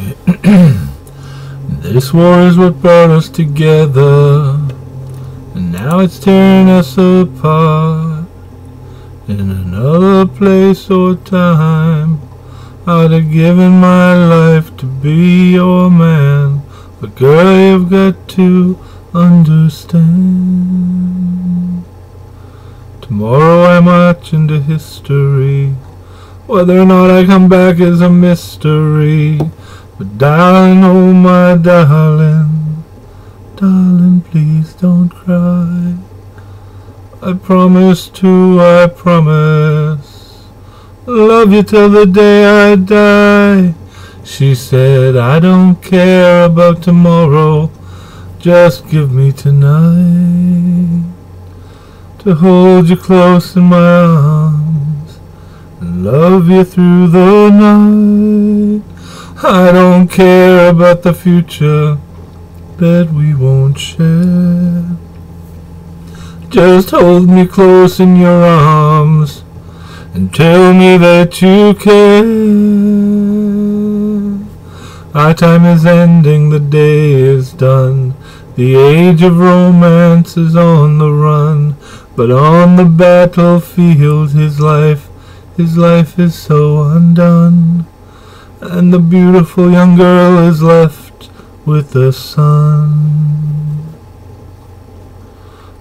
this war is what brought us together, and now it's tearing us apart. In another place or time, I'd have given my life to be your man, but girl, you've got to understand. Tomorrow I march into history. Whether or not I come back is a mystery. But darling, oh my darling, darling, please don't cry. I promise to, I promise, love you till the day I die. She said, I don't care about tomorrow, just give me tonight to hold you close in my arms and love you through the night. I don't care about the future that we won't share. Just hold me close in your arms and tell me that you care. Our time is ending, the day is done. The age of romance is on the run, but on the battlefield his life, his life is so undone. And the beautiful young girl is left with the son.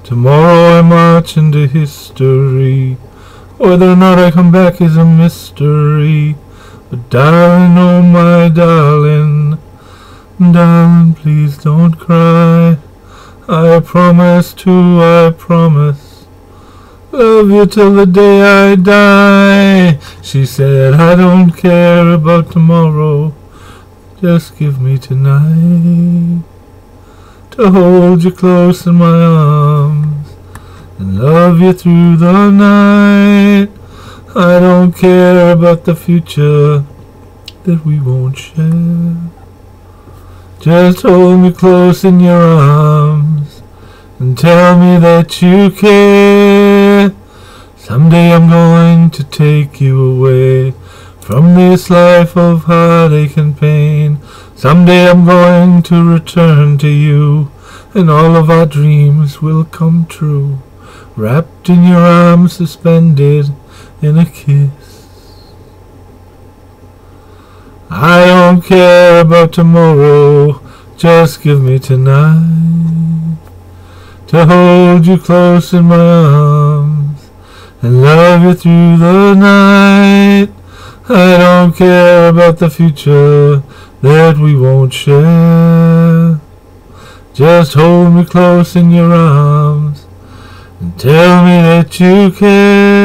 Tomorrow I march into history. Whether or not I come back is a mystery. But darling, oh my darling, darling, please don't cry. I promise to, I promise. Love you till the day I die. She said, I don't care about tomorrow. Just give me tonight to hold you close in my arms and love you through the night. I don't care about the future that we won't share. Just hold me close in your arms and tell me that you care. Someday I'm going to take you away from this life of heartache and pain. Someday I'm going to return to you, and all of our dreams will come true. Wrapped in your arms, suspended in a kiss. I don't care about tomorrow, just give me tonight to hold you close in my arms and love you through the night. I don't care about the future that we won't share. Just hold me close in your arms and tell me that you care.